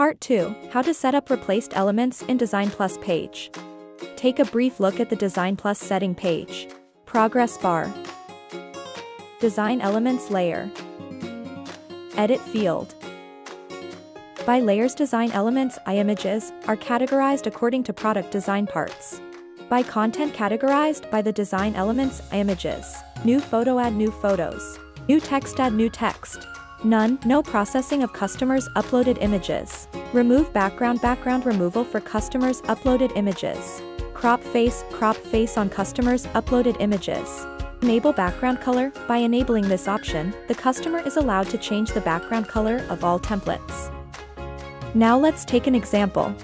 Part 2, How to set up replaced elements in Design Plus page. Take a brief look at the Design Plus setting page. Progress bar. Design Elements layer. Edit field. By layers design elements I images are categorized according to product design parts. By content categorized by the design elements images. New photo add new photos. New text add new text. None, no processing of customers' uploaded images. Remove background background removal for customers' uploaded images. Crop face, crop face on customers' uploaded images. Enable background color, by enabling this option, the customer is allowed to change the background color of all templates. Now let's take an example.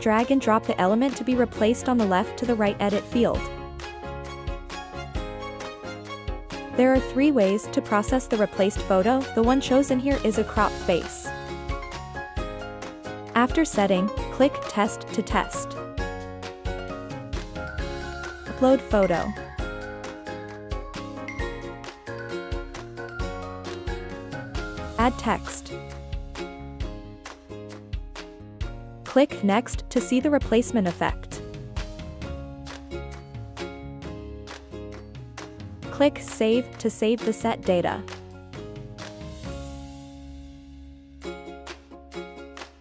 Drag and drop the element to be replaced on the left to the right edit field. There are three ways to process the replaced photo, the one chosen here is a crop face. After setting, click Test to test. Upload photo. Add text. Click Next to see the replacement effect. Click Save to save the set data.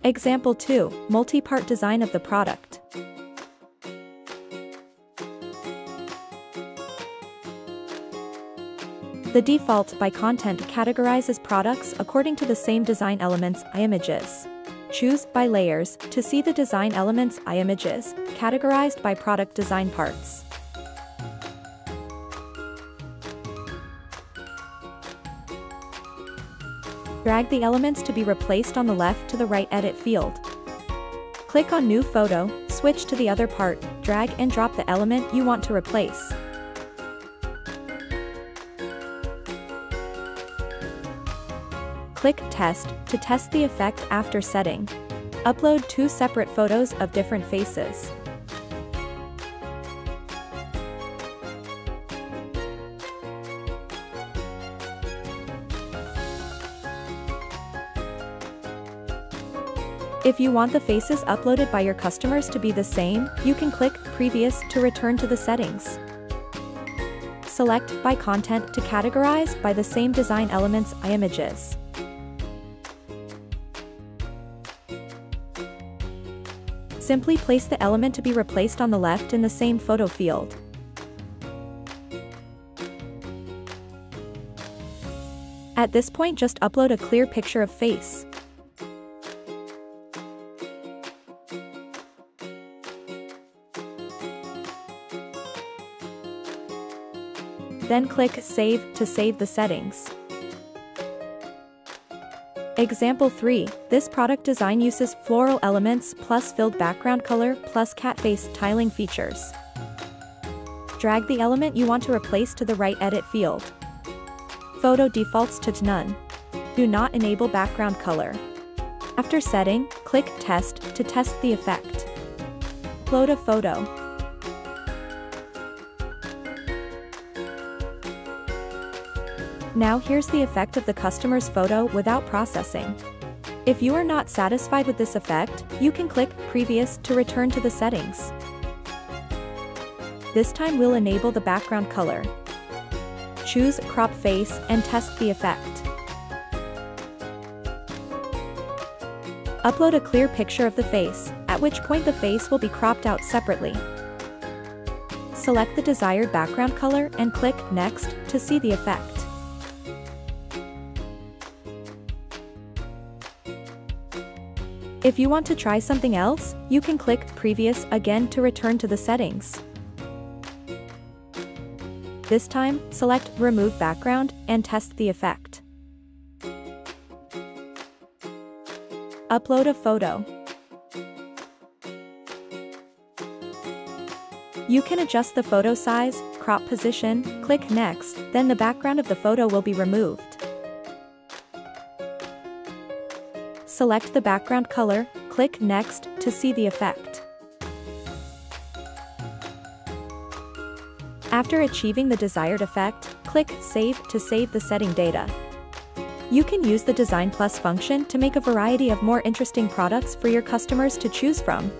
Example 2, multi-part design of the product. The default by content categorizes products according to the same design elements images. Choose by layers to see the design elements images categorized by product design parts. Drag the elements to be replaced on the left to the right edit field. Click on New Photo, switch to the other part, drag and drop the element you want to replace. Click Test to test the effect after setting. Upload two separate photos of different faces. If you want the faces uploaded by your customers to be the same, you can click Previous to return to the settings. Select by content to categorize by the same design elements images. Simply place the element to be replaced on the left in the same photo field. At this point just upload a clear picture of face. Then click Save to save the settings. Example 3, this product design uses floral elements plus filled background color plus cat face tiling features. Drag the element you want to replace to the right edit field. Photo defaults to none. Do not enable background color. After setting, click Test to test the effect. Upload a photo. Now here's the effect of the customer's photo without processing. If you are not satisfied with this effect, you can click Previous to return to the settings. This time we'll enable the background color. Choose Crop Face and test the effect. Upload a clear picture of the face, at which point the face will be cropped out separately. Select the desired background color and click Next to see the effect. If you want to try something else, you can click Previous again to return to the settings. This time, select Remove Background and test the effect. Upload a photo. You can adjust the photo size, crop position, click Next, then the background of the photo will be removed. Select the background color, click Next to see the effect. After achieving the desired effect, click Save to save the setting data. You can use the Design Plus function to make a variety of more interesting products for your customers to choose from.